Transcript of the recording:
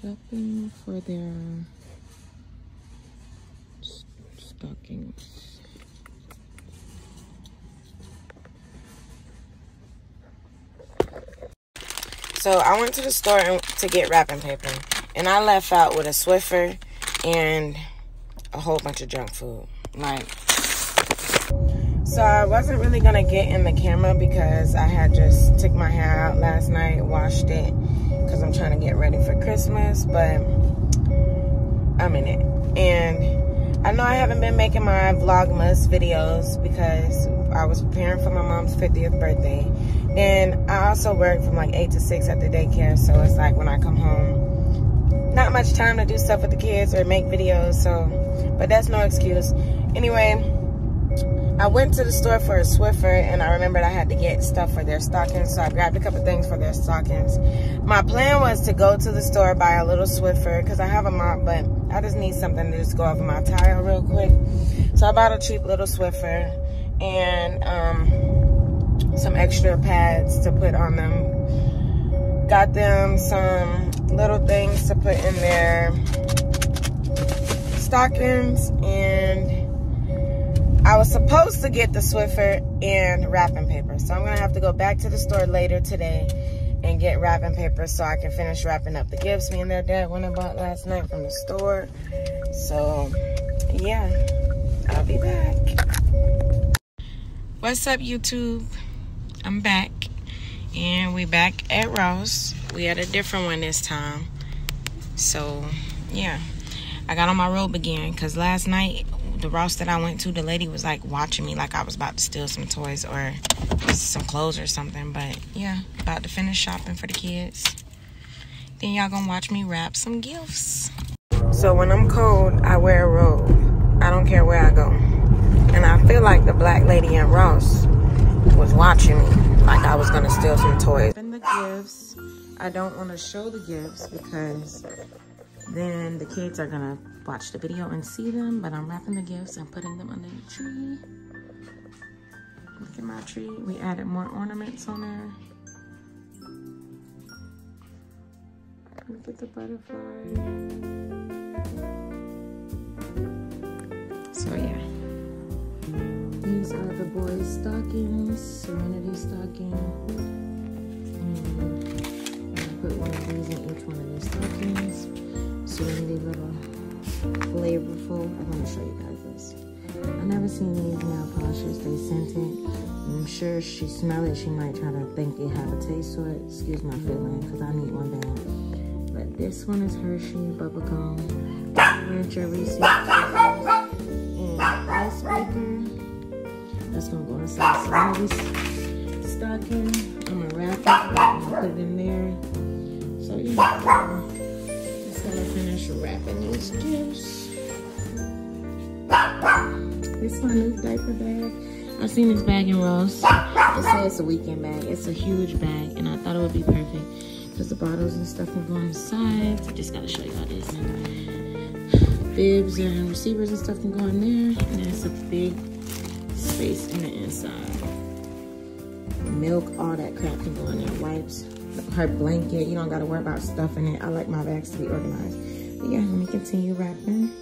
shopping for their stockings. So I went to the store to get wrapping paper, and I left out with a Swiffer and a whole bunch of junk food. Like, so I wasn't really gonna get in the camera because I had just took my hair out last night, washed it, because I'm trying to get ready for Christmas, but I'm in it. And I know I haven't been making my Vlogmas videos because I was preparing for my mom's 50th birthday. And I also work from like 8 to 6 at the daycare, so it's like when I come home, not much time to do stuff with the kids or make videos, so, but that's no excuse. Anyway, I went to the store for a Swiffer and I remembered I had to get stuff for their stockings. So I grabbed a couple things for their stockings. My plan was to go to the store, buy a little Swiffer because I have a mop, but I just need something to just go over my tile real quick. So I bought a cheap little Swiffer and um, some extra pads to put on them. Got them some little things to put in their stockings and I was supposed to get the Swiffer and wrapping paper. So I'm going to have to go back to the store later today and get wrapping paper so I can finish wrapping up the gifts me and their dad went and bought last night from the store. So, yeah, I'll be back. What's up, YouTube? I'm back. And we back at Ross. We had a different one this time. So, yeah. I got on my robe again because last night the Ross that I went to, the lady was like watching me like I was about to steal some toys or some clothes or something. But yeah, about to finish shopping for the kids. Then y'all gonna watch me wrap some gifts. So when I'm cold, I wear a robe. I don't care where I go. And I feel like the black lady in Ross was watching me like I was gonna steal some toys. And the gifts, I don't wanna show the gifts because then the kids are gonna watch the video and see them, but I'm wrapping the gifts and putting them under the tree. Look at my tree. We added more ornaments on there. Look at the butterfly. So yeah. These are the boys' stockings, Serenity stocking. And flavorful. I want to show you guys this. I never seen these nail polishes. They scented. I'm sure she smell it. She might try to think it have a taste to it. Excuse my feeling, because I need one bad. But this one is Hershey Bubblegum. Rancher Reese's. And icebreaker. That's to go inside Serenity stocking. I'm to wrap it. I'm put it in there. So yeah just gonna finish wrapping these gifts. This is my new diaper bag. I've seen this bag in Ross. It says it's a weekend bag. It's a huge bag, and I thought it would be perfect because the bottles and stuff will go on the sides. I just gotta show you all this. Bibs and receivers and stuff can go in there, and there's a big space in the inside. Milk, all that crap can go in there. Wipes, her blanket. You don't got to worry about stuffing it. I like my bags to be organized. But yeah, let me continue wrapping.